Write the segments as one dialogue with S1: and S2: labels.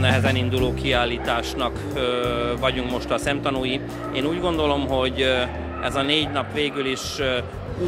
S1: Nehezen induló kiállításnak vagyunk most a szemtanúi. Én úgy gondolom, hogy ez a négy nap végül is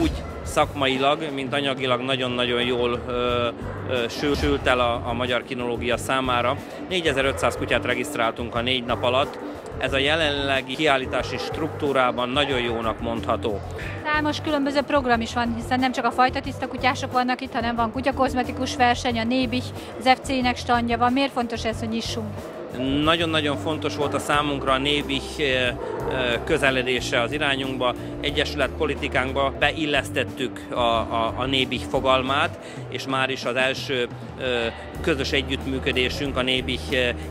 S1: úgy szakmailag, mint anyagilag nagyon-nagyon jól ö, ö, sül- sült el a, a magyar kinológia számára. 4500 kutyát regisztráltunk a négy nap alatt. Ez a jelenlegi kiállítási struktúrában nagyon jónak mondható.
S2: Számos különböző program is van, hiszen nem csak a fajta tiszta kutyások vannak itt, hanem van kutyakozmetikus verseny, a Nébih, az FC-nek standja van. Miért fontos ez, hogy nyissunk?
S1: Nagyon-nagyon fontos volt a számunkra a névi közeledése az irányunkba, egyesület politikánkba beillesztettük a, a, a nébih fogalmát, és már is az első ö, közös együttműködésünk, a nébih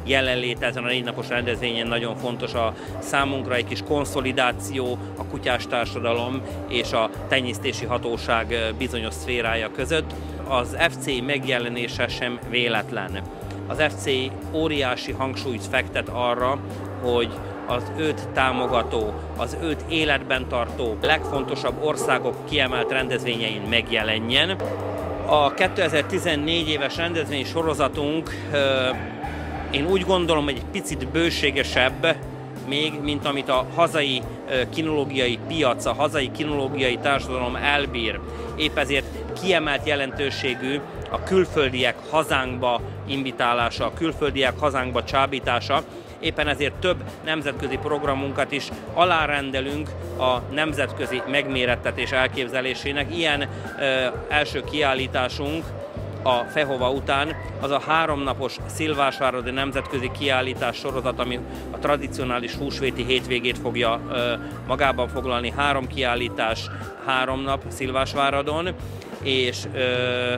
S1: jelenléte ezen a négy napos rendezvényen nagyon fontos a számunkra, egy kis konszolidáció a kutyás társadalom és a tenyésztési hatóság bizonyos szférája között. Az FC megjelenése sem véletlen az FC óriási hangsúlyt fektet arra, hogy az őt támogató, az őt életben tartó legfontosabb országok kiemelt rendezvényein megjelenjen. A 2014 éves rendezvény sorozatunk én úgy gondolom, hogy egy picit bőségesebb, még, mint amit a hazai kinológiai piac, a hazai kinológiai társadalom elbír. Épp ezért kiemelt jelentőségű a külföldiek hazánkba invitálása, a külföldiek hazánkba csábítása, éppen ezért több nemzetközi programunkat is alárendelünk a nemzetközi megmérettetés elképzelésének. Ilyen ö, első kiállításunk a Fehova után az a háromnapos Szilvásvárodi Nemzetközi Kiállítás sorozat, ami a tradicionális húsvéti hétvégét fogja ö, magában foglalni. Három kiállítás, három nap Szilvásváradon, és ö,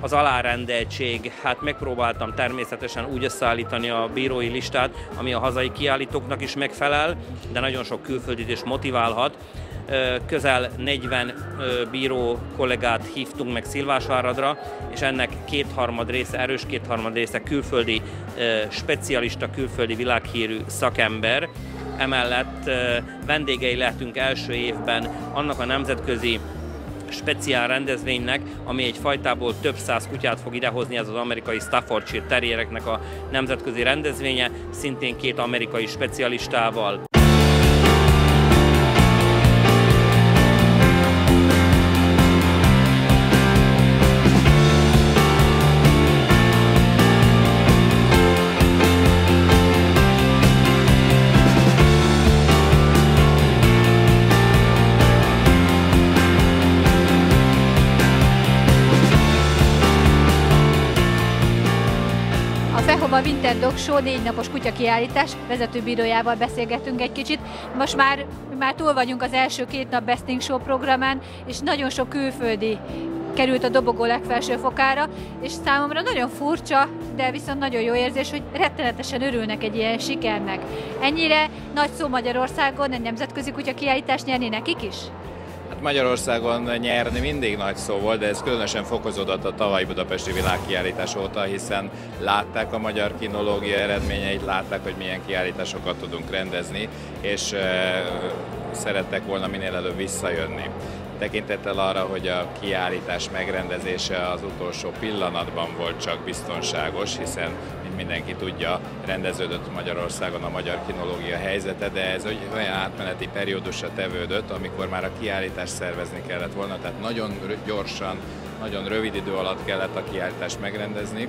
S1: az alárendeltség, hát megpróbáltam természetesen úgy összeállítani a bírói listát, ami a hazai kiállítóknak is megfelel, de nagyon sok külföldit is motiválhat. Közel 40 bíró kollégát hívtunk meg Szilvásváradra, és ennek kétharmad része, erős kétharmad része külföldi specialista, külföldi világhírű szakember. Emellett vendégei lehetünk első évben annak a nemzetközi speciál rendezvénynek, ami egy fajtából több száz kutyát fog idehozni, ez az amerikai Staffordshire terriereknek a nemzetközi rendezvénye, szintén két amerikai specialistával.
S2: Dog Show négy napos kutyakiállítás vezetőbírójával beszélgettünk egy kicsit. Most már, már túl vagyunk az első két nap Besting Show programán, és nagyon sok külföldi került a dobogó legfelső fokára, és számomra nagyon furcsa, de viszont nagyon jó érzés, hogy rettenetesen örülnek egy ilyen sikernek. Ennyire nagy szó Magyarországon egy nemzetközi kutyakiállítást nyerni nekik is?
S3: Magyarországon nyerni mindig nagy szó volt, de ez különösen fokozódott a tavalyi budapesti világkiállítás óta, hiszen látták a magyar kinológia eredményeit, látták, hogy milyen kiállításokat tudunk rendezni, és e, szerettek volna minél előbb visszajönni. Tekintettel arra, hogy a kiállítás megrendezése az utolsó pillanatban volt csak biztonságos, hiszen mint mindenki tudja, rendeződött Magyarországon a magyar kinológia helyzete, de ez egy olyan átmeneti periódusra tevődött, amikor már a kiállítást szervezni kellett volna, tehát nagyon gyorsan, nagyon rövid idő alatt kellett a kiállítást megrendezni,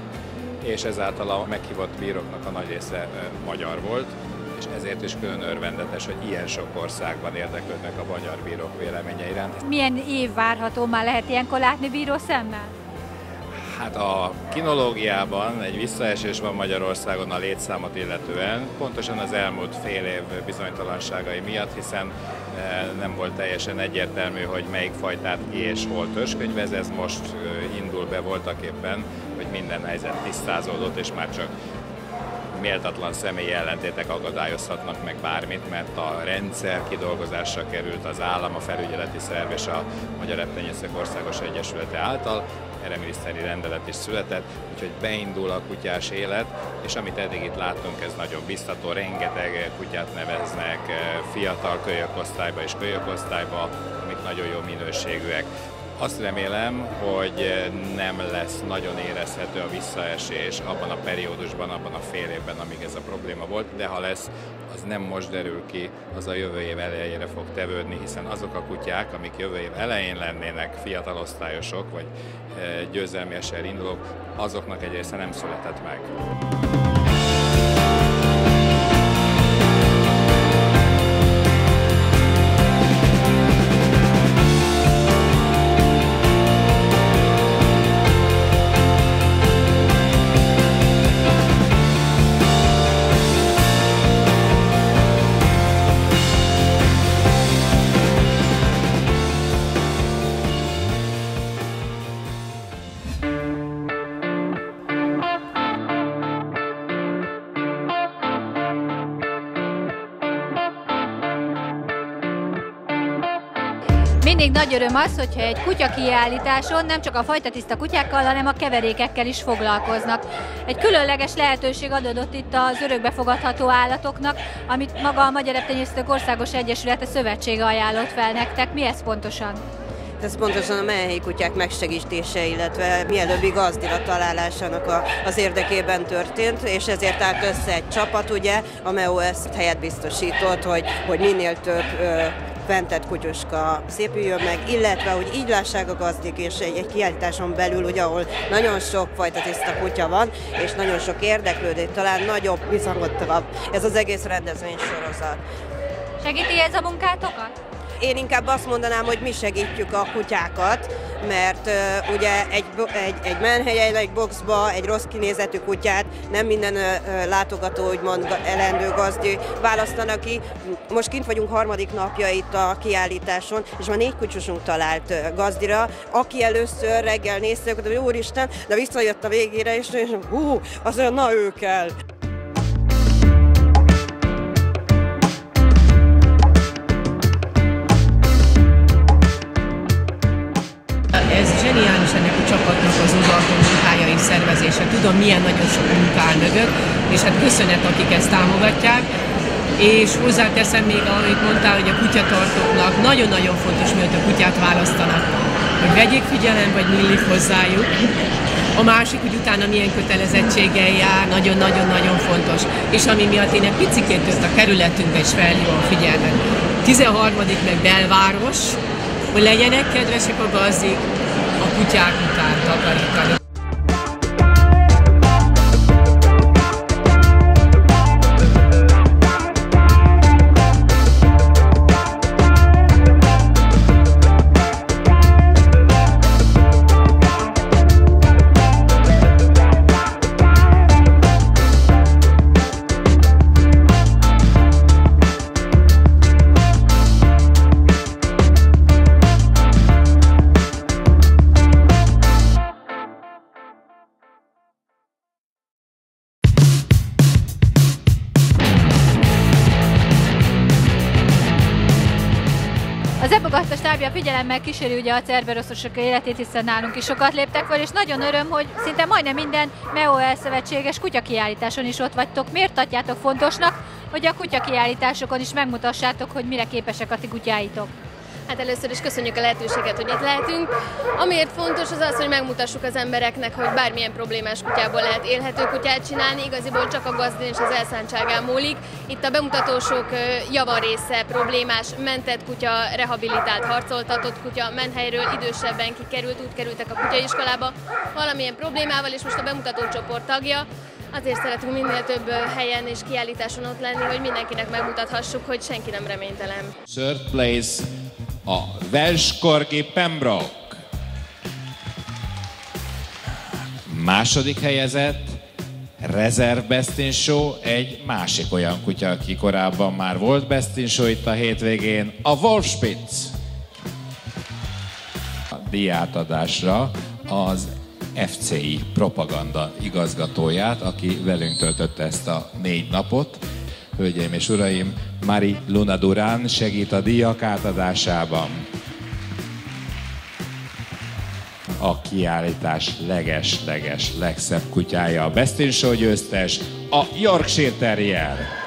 S3: és ezáltal a meghívott bíróknak a nagy része magyar volt, ezért is külön örvendetes, hogy ilyen sok országban érdeklődnek a magyar bírók véleménye iránt.
S2: Milyen év várható már lehet ilyenkor látni bíró szemmel?
S3: Hát a kinológiában egy visszaesés van Magyarországon a létszámot illetően, pontosan az elmúlt fél év bizonytalanságai miatt, hiszen nem volt teljesen egyértelmű, hogy melyik fajtát ki és hol törskönyvez, ez most indul be voltak éppen, hogy minden helyzet tisztázódott, és már csak méltatlan személyi ellentétek akadályozhatnak meg bármit, mert a rendszer kidolgozásra került az állam, a felügyeleti szerv és a Magyar Reptenyészek Országos Egyesülete által, erre miniszteri rendelet is született, úgyhogy beindul a kutyás élet, és amit eddig itt láttunk, ez nagyon biztató, rengeteg kutyát neveznek fiatal kölyökosztályba és kölyökosztályba, amik nagyon jó minőségűek. Azt remélem, hogy nem lesz nagyon érezhető a visszaesés abban a periódusban, abban a fél évben, amíg ez a probléma volt, de ha lesz, az nem most derül ki, az a jövő év elejére fog tevődni, hiszen azok a kutyák, amik jövő év elején lennének fiatal osztályosok, vagy eh, győzelmiesen indulók, azoknak egy része nem született meg.
S2: Mindig nagy öröm az, hogyha egy kutya kiállításon nem csak a fajtatiszta kutyákkal, hanem a keverékekkel is foglalkoznak. Egy különleges lehetőség adódott itt az örökbefogadható állatoknak, amit maga a Magyar Eptenyésztők Országos Egyesülete Szövetsége ajánlott fel nektek. Mi ez pontosan?
S4: Ez pontosan a menhelyi kutyák megsegítése, illetve mielőbbi gazdira találásának a, az érdekében történt, és ezért állt össze egy csapat, ugye, a MEO ezt helyet biztosított, hogy, hogy minél több ö, fentett kutyuska szépüljön meg, illetve hogy így lássák a gazdik, és egy, egy kiállításon belül, ugye, ahol nagyon sok fajta tiszta kutya van, és nagyon sok érdeklődő, talán nagyobb, bizalmattabb ez az egész rendezvény sorozat.
S2: Segíti ez a munkátokat?
S4: Én inkább azt mondanám, hogy mi segítjük a kutyákat, mert uh, ugye egy, egy, egy menhelyen, egy boxba egy rossz kinézetű kutyát nem minden uh, látogató, úgymond elendő gazdi választanak ki. Most kint vagyunk harmadik napja itt a kiállításon, és már négy kutyusunk talált uh, gazdira, aki először reggel nézte, hogy úristen, de visszajött a végére, és, és hú, az olyan, na ő kell.
S5: Csapatnak az uzaltó munkája és szervezése. Tudom, milyen nagyon sok munkál mögött, és hát köszönet, akik ezt támogatják. És hozzáteszem még, amit mondtál, hogy a kutyatartóknak nagyon-nagyon fontos, miért a kutyát választanak, hogy vegyék figyelem, vagy nyílik hozzájuk. A másik, hogy utána milyen kötelezettséggel jár, nagyon-nagyon-nagyon fontos. És ami miatt én egy picikét jött a kerületünkbe is felhívom a figyelmet. 13. meg belváros, hogy legyenek kedvesek a gazdik, a kutyák után takarítani.
S2: Az stábja figyelemmel kíséri ugye a cerberoszosok életét, hiszen nálunk is sokat léptek fel, és nagyon öröm, hogy szinte majdnem minden MEOL szövetséges kutyakiállításon is ott vagytok. Miért tartjátok fontosnak, hogy a kutyakiállításokon is megmutassátok, hogy mire képesek a ti kutyáitok?
S6: Hát először is köszönjük a lehetőséget, hogy itt lehetünk. Amiért fontos az az, hogy megmutassuk az embereknek, hogy bármilyen problémás kutyából lehet élhető kutyát csinálni, igaziból csak a gazdin és az elszántságán múlik. Itt a bemutatósok javarésze problémás, mentett kutya, rehabilitált, harcoltatott kutya, menhelyről idősebben kikerült, úgy kerültek a kutyaiskolába valamilyen problémával, és most a bemutató csoport tagja, Azért szeretünk minél több helyen és kiállításon ott lenni, hogy mindenkinek megmutathassuk, hogy senki nem reménytelen.
S7: Third place a Welsh Pembroke. Második helyezett Reserve Best in Show, egy másik olyan kutya, aki korábban már volt Best in Show itt a hétvégén, a Wolfspitz. A díjátadásra az
S3: FCI propaganda igazgatóját, aki velünk töltötte ezt a négy napot. Hölgyeim és uraim, Mari Luna Durán segít a díjak átadásában. A kiállítás leges-leges legszebb kutyája, a Best in Show győztes, a Yorkshire Terrier.